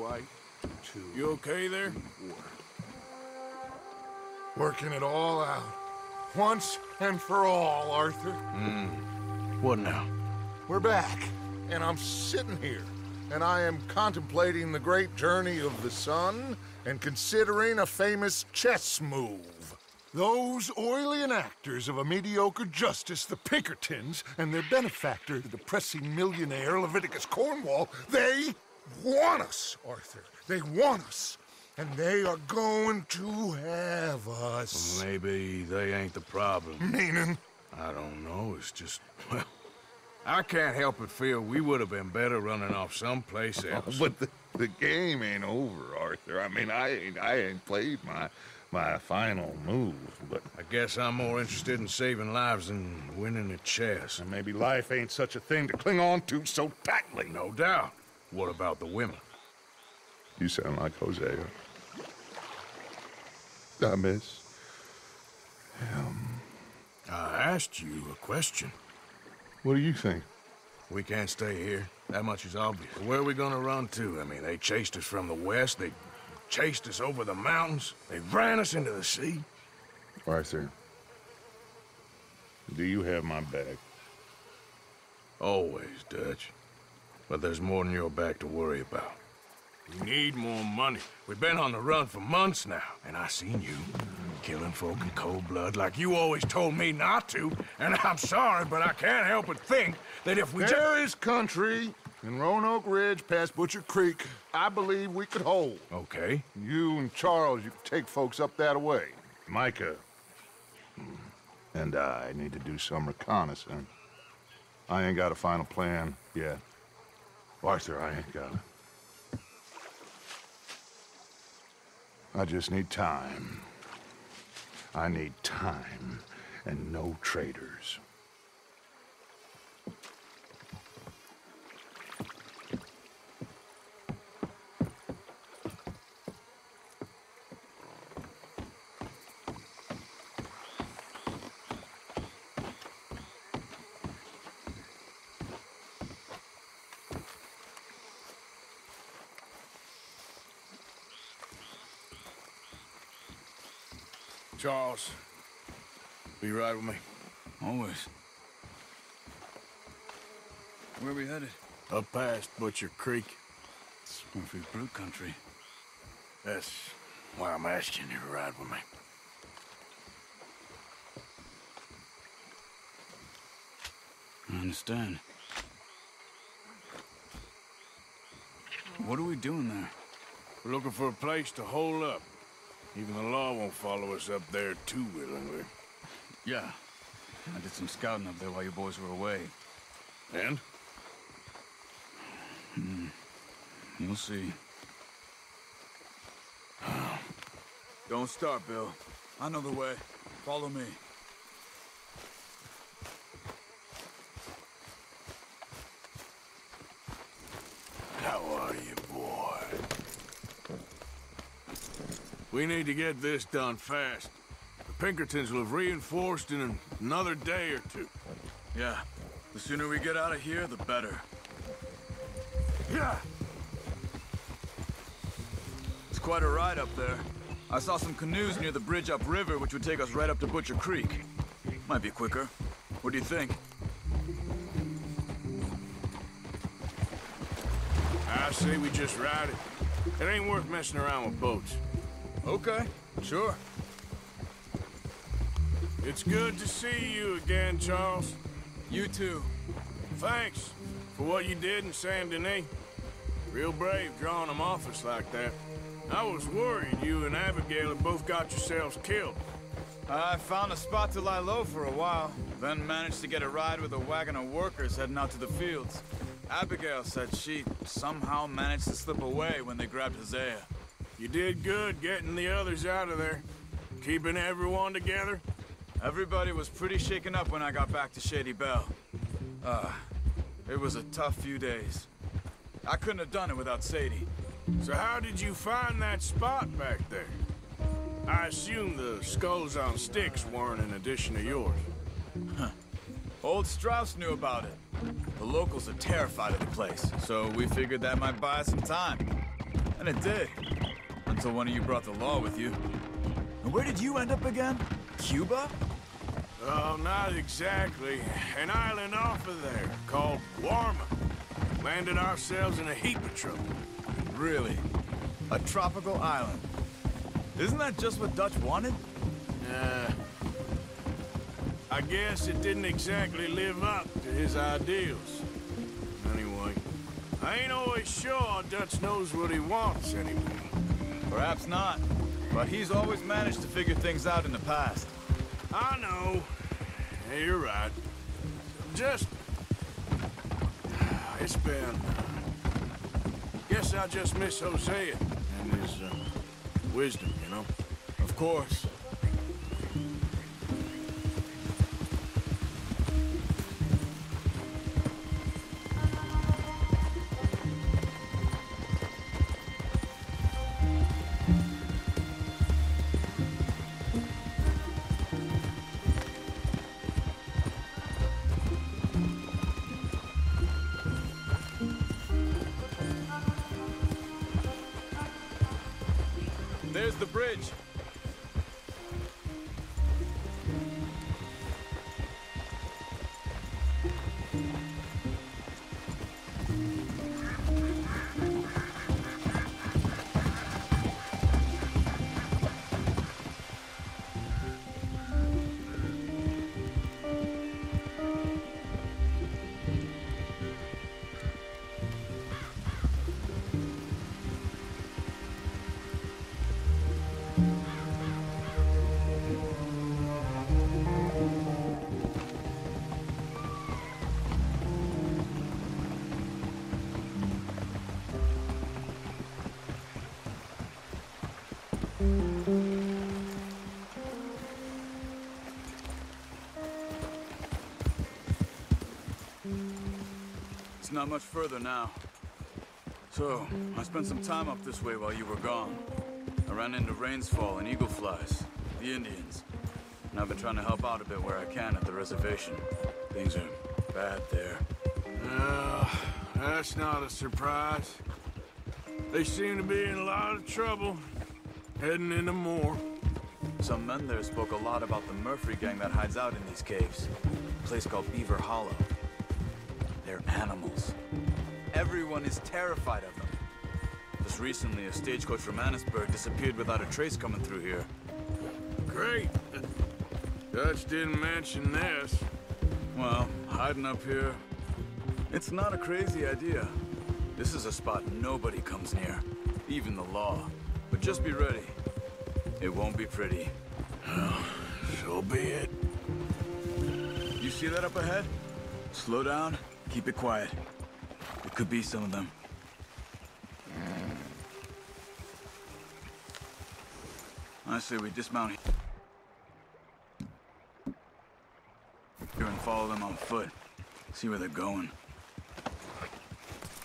to You okay there? Working it all out. Once and for all, Arthur. Hmm. What now? We're back, and I'm sitting here, and I am contemplating the great journey of the sun and considering a famous chess move. Those oily enactors of a mediocre justice, the Pinkertons, and their benefactor, the depressing millionaire Leviticus Cornwall, they want us, Arthur. They want us. And they are going to have us. Maybe they ain't the problem. Meaning? I don't know. It's just, well, I can't help but feel we would have been better running off someplace else. But the, the game ain't over, Arthur. I mean, I ain't, I ain't played my my final move, but I guess I'm more interested in saving lives than winning at chess. and maybe life ain't such a thing to cling on to so tightly. No doubt. What about the women? You sound like Hosea. I miss. I asked you a question. What do you think? We can't stay here. That much is obvious. Where are we gonna run to? I mean, they chased us from the west. They chased us over the mountains. They ran us into the sea. Arthur, do you have my bag? Always, Dutch. But there's more than your back to worry about. We need more money. We've been on the run for months now, and I seen you killing folk in cold blood like you always told me not to. And I'm sorry, but I can't help but think that if we just... There is country in Roanoke Ridge past Butcher Creek I believe we could hold. Okay. You and Charles, you could take folks up that way. Micah and I need to do some reconnaissance. I ain't got a final plan yet. Arthur, I ain't got it. I just need time. I need time and no traitors. Charles, be right with me. Always. Where are we headed? Up past Butcher Creek. It's Murphy Brood country. That's why I'm asking you to ride with me. I understand. What are we doing there? We're looking for a place to hole up. Even the law won't follow us up there too willingly. Yeah. I did some scouting up there while you boys were away. And? Hmm. You'll see. Don't start, Bill. I know the way. Follow me. How are you, boy? We need to get this done fast. The Pinkertons will have reinforced in another day or two. Yeah. The sooner we get out of here, the better. Yeah! It's quite a ride up there. I saw some canoes near the bridge upriver, which would take us right up to Butcher Creek. Might be quicker. What do you think? Ah, I say we just ride it. It ain't worth messing around with boats. Okay, sure. It's good to see you again, Charles. You too. Thanks for what you did in Saint Denis. Real brave drawing them off us like that. I was worried you and Abigail had both got yourselves killed. I found a spot to lie low for a while, then managed to get a ride with a wagon of workers heading out to the fields. Abigail said she somehow managed to slip away when they grabbed Hosea. You did good getting the others out of there. Keeping everyone together. Everybody was pretty shaken up when I got back to Shady Belle. Uh, it was a tough few days. I couldn't have done it without Sadie. So how did you find that spot back there? I assume the skulls on sticks weren't an addition of yours. Huh. Old Strauss knew about it. The locals are terrified of the place, so we figured that might buy us some time. And it did. Until one of you brought the law with you. And where did you end up again? Cuba? Oh, not exactly. An island off of there, called Guarma. Landed ourselves in a heap of trouble. Really? A tropical island? Isn't that just what Dutch wanted? Uh, I guess it didn't exactly live up to his ideals. Anyway, I ain't always sure Dutch knows what he wants anymore. Perhaps not. But he's always managed to figure things out in the past. I know. Yeah, you're right. Just... It's been... Guess I just miss Hosea and his uh, wisdom, you know? Of course. There's the bridge. It's not much further now. So, I spent some time up this way while you were gone. I ran into Rains Fall and Eagle Flies, the Indians. And I've been trying to help out a bit where I can at the reservation. Things are bad there. Uh, that's not a surprise. They seem to be in a lot of trouble, heading into more. Some men there spoke a lot about the Murphy gang that hides out in these caves. A place called Beaver Hollow. They're animals. Everyone is terrified of them. Just recently, a stagecoach from Annesburg disappeared without a trace coming through here. Great. Dutch didn't mention this. Well, hiding up here, it's not a crazy idea. This is a spot nobody comes near, even the law. But just be ready. It won't be pretty. So be it. You see that up ahead? Slow down, keep it quiet. It could be some of them. I say we dismount here and follow them on foot. See where they're going.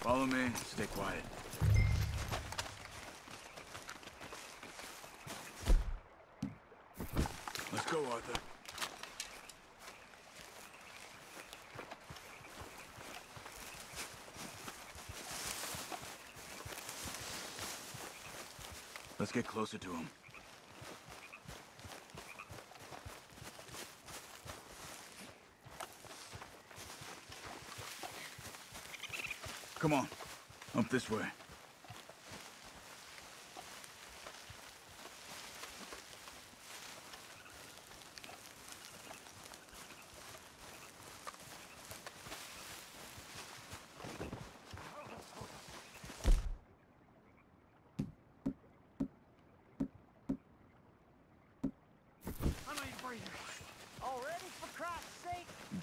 Follow me, stay quiet. Go, Arthur. Let's get closer to him. Come on. Up this way.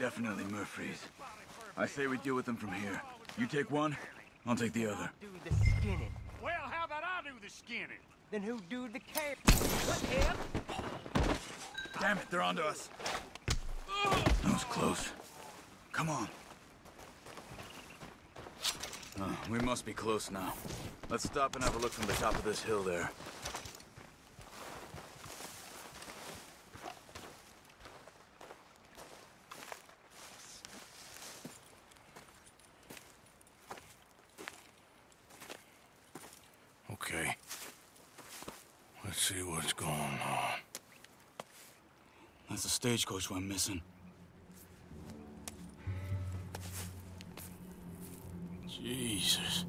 Definitely Murphy's. I say we deal with them from here. You take one, I'll take the other. Do the skinning. Well, how about I do the skinning? Then who do the care? Look, him. Damn it, they're onto us. That was close. Come on. Uh, we must be close now. Let's stop and have a look from the top of this hill there. Okay. Let's see what's going on. That's the stagecoach went missing. Jesus.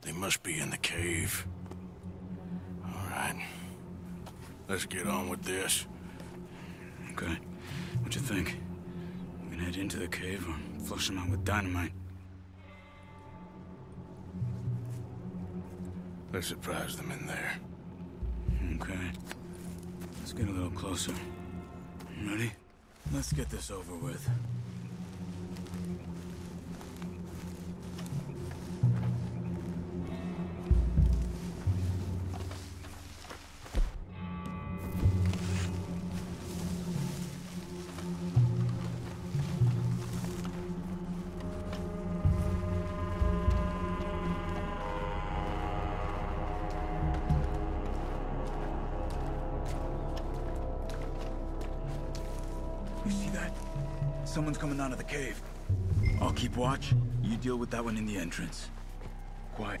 They must be in the cave. All right. Let's get on with this. Okay. What you think? We can head into the cave or flush them out with dynamite. Let's surprise them in there. Okay. Get a little closer. Ready? Let's get this over with. Someone's coming out of the cave. I'll keep watch. You deal with that one in the entrance. Quiet.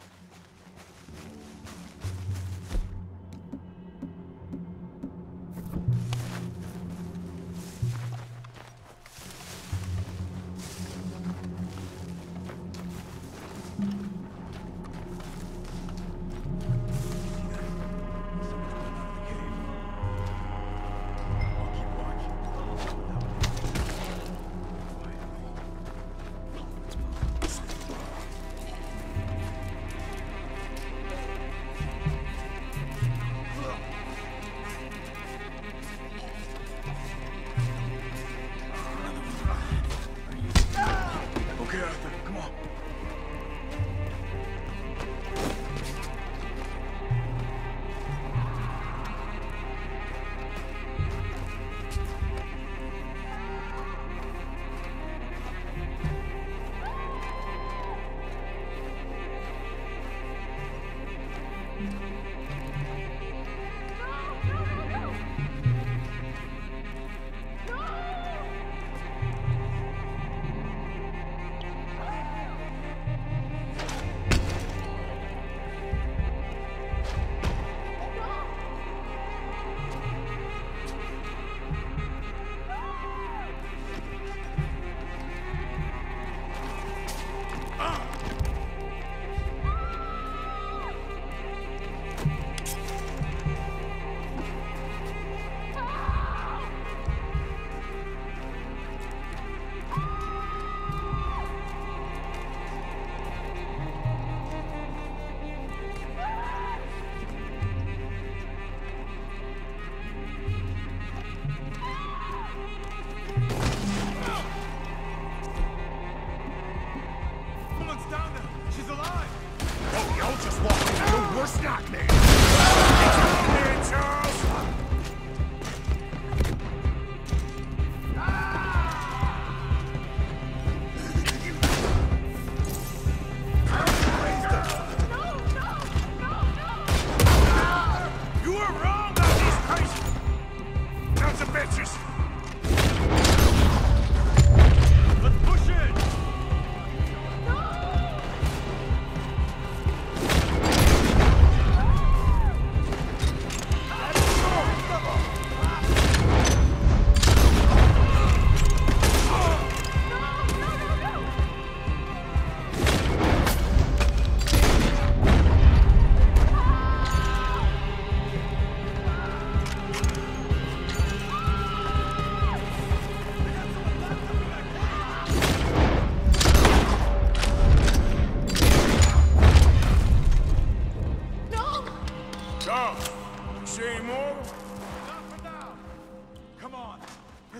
Bitches!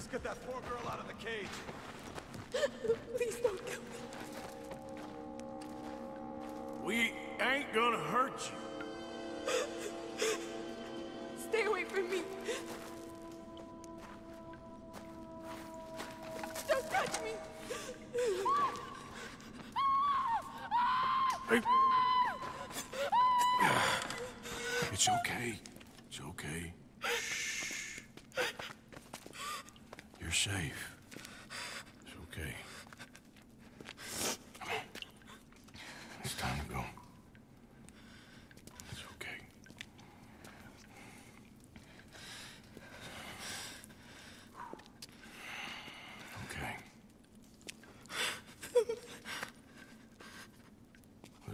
Let's get that poor girl out of the cage. Please don't kill me. We ain't gonna hurt you.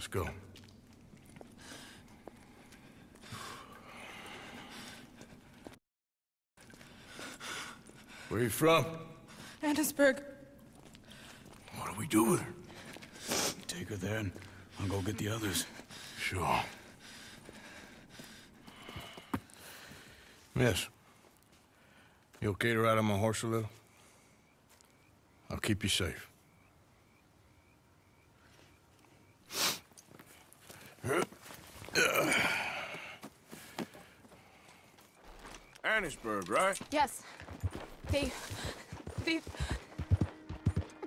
Let's go. Where are you from? Annesburg. What do we do with her? Take her there and I'll go get the others. Sure. Miss, you okay to ride on my horse a little? I'll keep you safe. Right? Yes. They. They.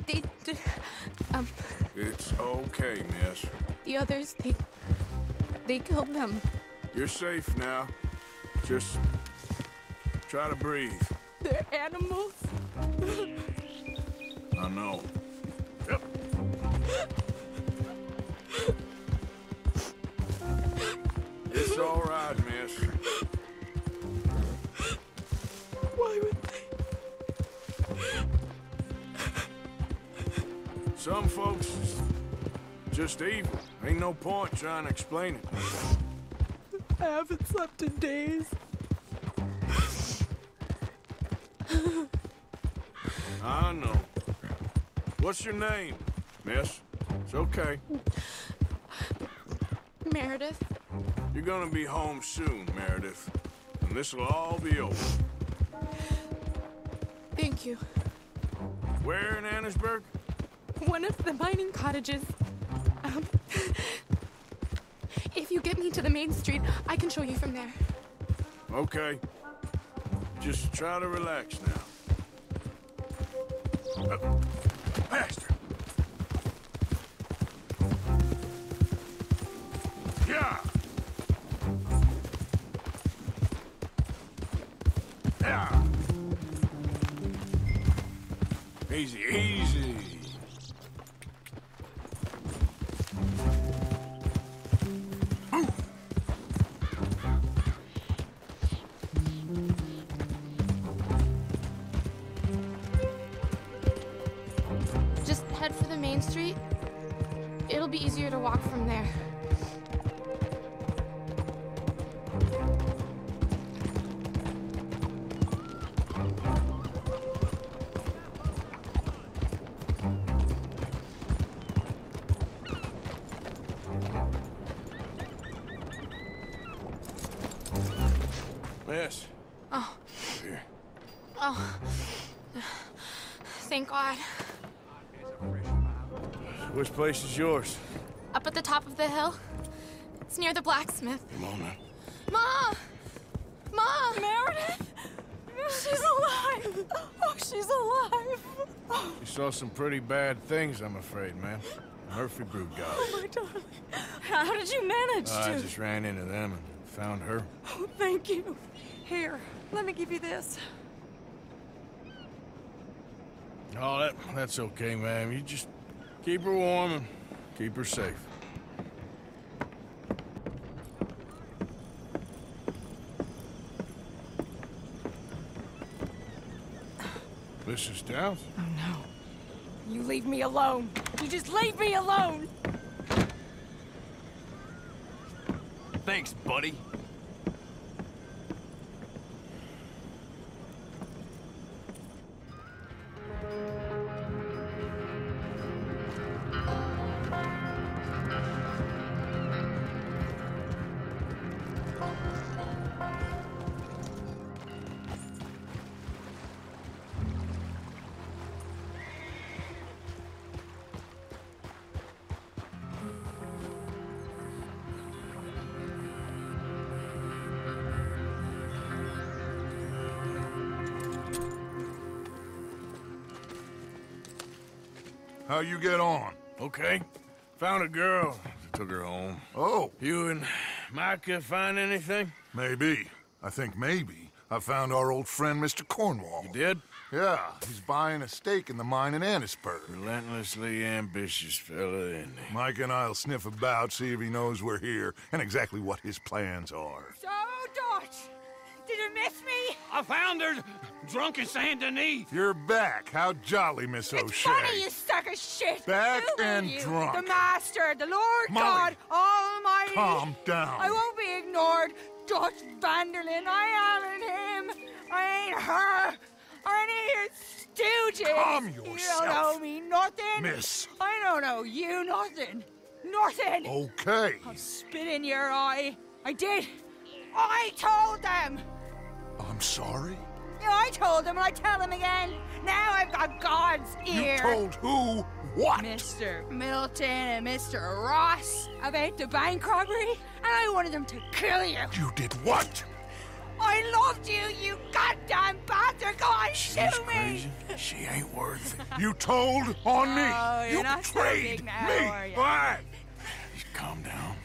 They. Um. It's okay, miss. The others. They. They killed them. You're safe now. Just try to breathe. They're animals. I know. Yep. It's all right, miss. Some folks just evil. Ain't no point trying to explain it. I haven't slept in days. I know. What's your name, miss? It's okay. Meredith. You're gonna be home soon, Meredith. And this'll all be over. Thank you. Where in Annesburg? One of the mining cottages. Um. If you get me to the main street, I can show you from there. Okay. Just try to relax now. Uh, main street. It'll be easier to walk from there. Place is yours? Up at the top of the hill. It's near the blacksmith. Now. Ma! Ma! Meredith! She's alive! Oh, she's alive! You saw some pretty bad things, I'm afraid, ma'am. Murphy Brood got Oh, my darling. How did you manage I to? just ran into them and found her. Oh, thank you. Here, let me give you this. Oh, that, that's okay, ma'am. You just keep her warm and keep her safe. Mrs. Downes? Oh no. You leave me alone. You just leave me alone. Thanks, buddy. How you get on? Okay. Found a girl. Took her home. Oh, You and Micah find anything? maybe. I think maybe. I found our old friend, Mr. Cornwall. You did? Yeah, he's buying a stake in the mine in Annesburg. Relentlessly ambitious fella, isn't he? Mike and I'll sniff about, see if he knows we're here, and exactly what his plans are. So, Dutch, did you miss me? I found her drunk in Saint Denis. You're back. How jolly, Miss It's O'Shea. funny, you sack of shit. Back Who are and you? drunk. The Master, the Lord Molly. God Almighty. Calm down. I won't be ignored. Dutch van der Linde, I ain't him. I ain't her. Or any of his stooges. Calm You yourself. don't owe me nothing. Miss. I don't owe you nothing. Nothing. Okay. I'll spit in your eye. I did. I told them. I'm sorry? Yeah, I told him, and I tell him again. Now I've got God's ear. You told who what? Mr. Milton and Mr. Ross about the bank robbery, and I wanted them to kill you. You did what? I loved you, you goddamn bastard! Go on, shoot me! Crazy. She ain't worth it. You told on me. Oh, you're you not so betrayed big now, me. you? Why? Calm down.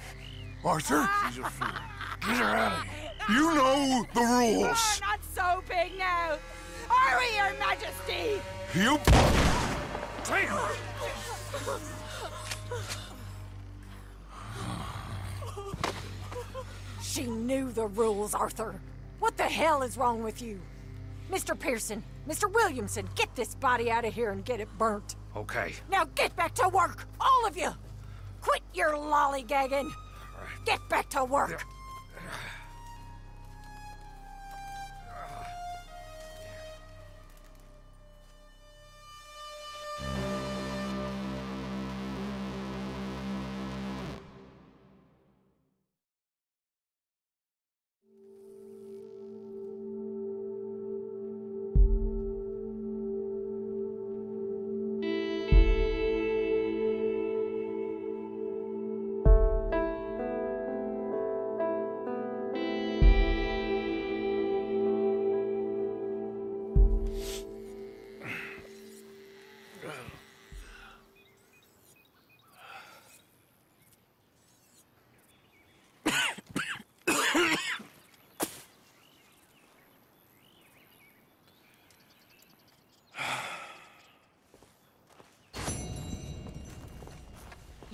Arthur, She's a fool. Get her out of here. you know the rules. Not big now. Are we, Your Majesty? You. She knew the rules, Arthur. What the hell is wrong with you? Mr. Pearson, Mr. Williamson, get this body out of here and get it burnt. Okay. Now get back to work, all of you! Quit your lollygagging! Get back to work!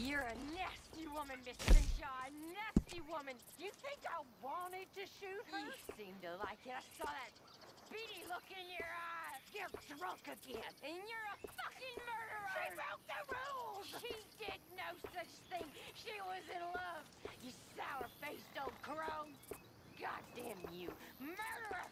You're a nasty woman, Miss Grimshaw. A nasty woman. You think I wanted to shoot her? You seem to like it. I saw that beady look in your eyes. You're drunk again, and you're a fucking murderer. She broke the rules. She did no such thing. She was in love. You sour-faced old crow. Goddamn you, murderer!